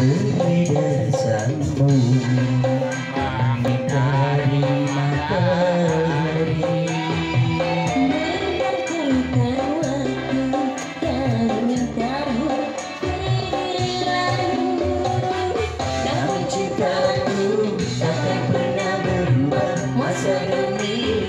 sepi dan sambung Angin hari matahari Namun pernah berubah Masa demi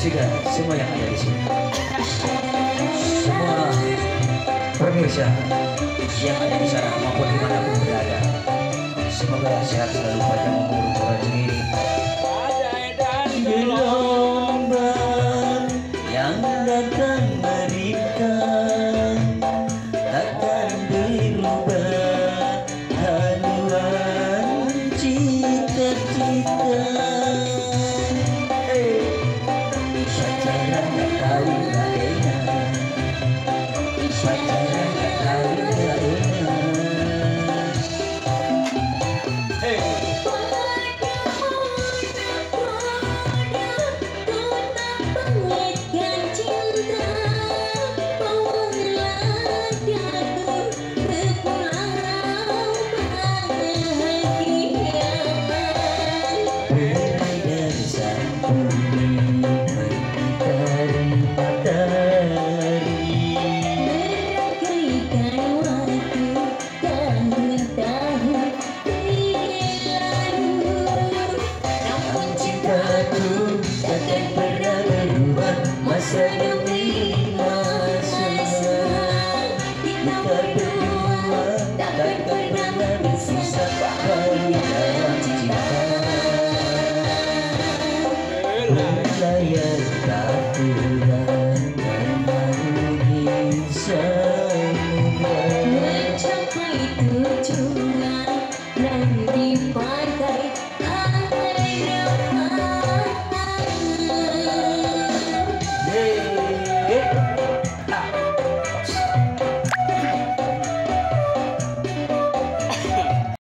jika semua yang ada di sini semua pemirsa yang ada di sana maupun dimanapun berada semoga sehat selalu panjang umur rezeki dan dekat berdua Takkan pernah bersusah dalam cinta Percaya tak kurang memang bisa Mencapai tujuan